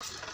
you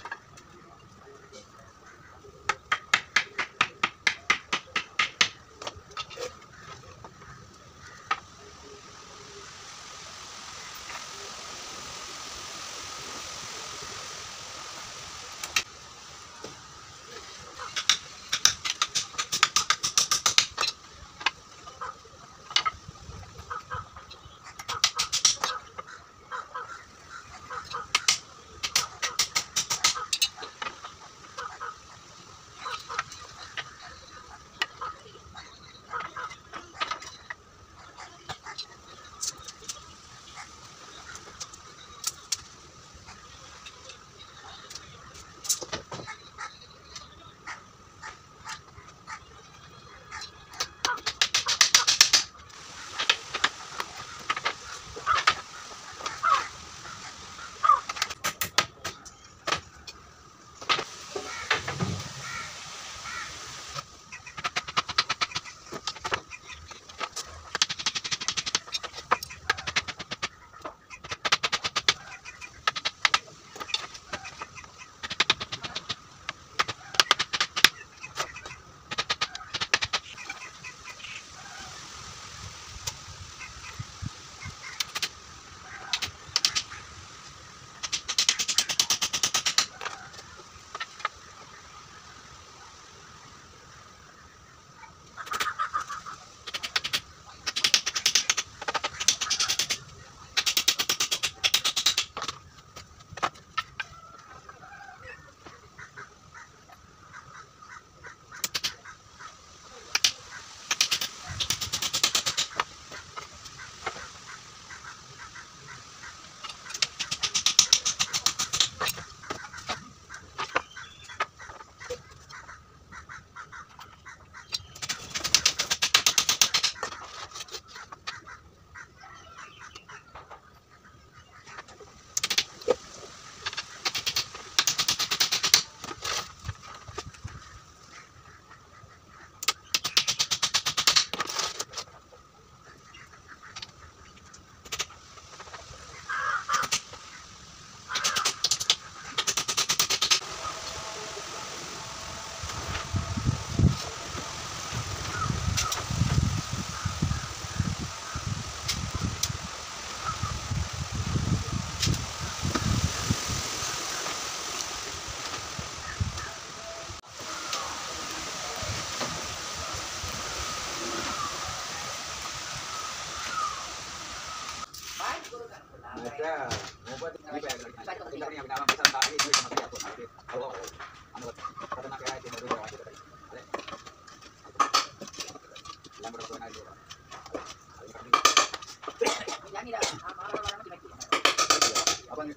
Ah,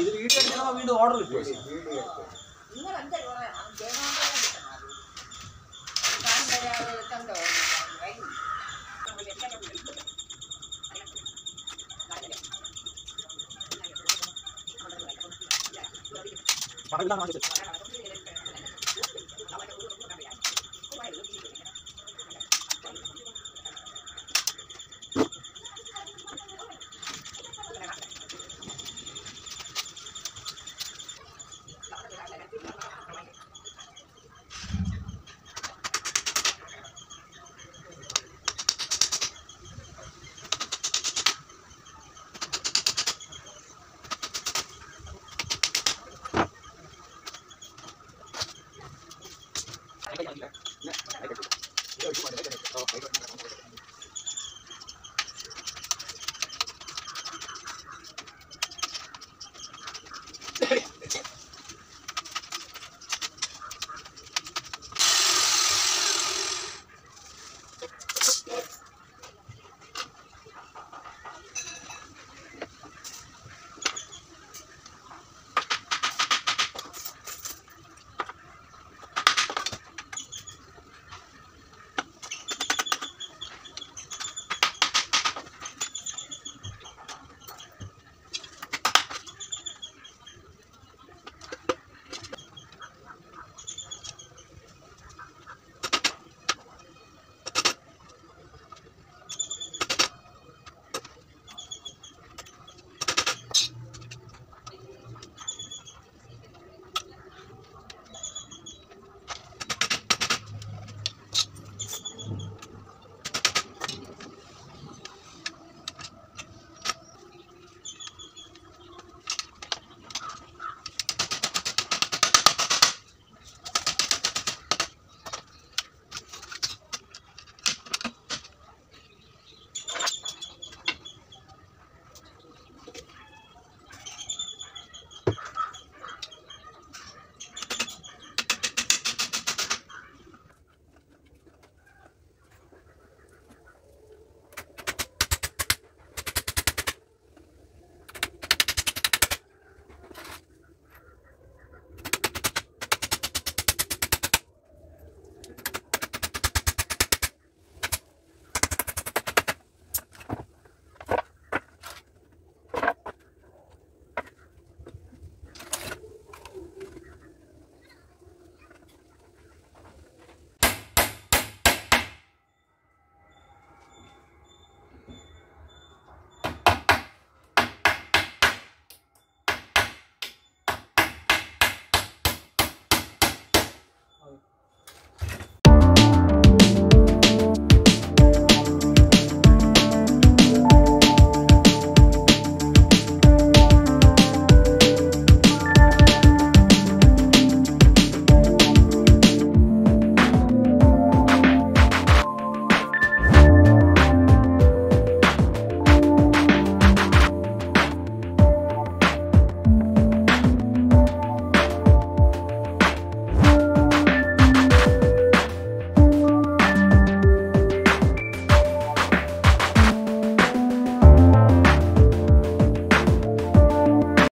ini ini kan kita mau video order. Ini kan kita mau video order. Maka, kita.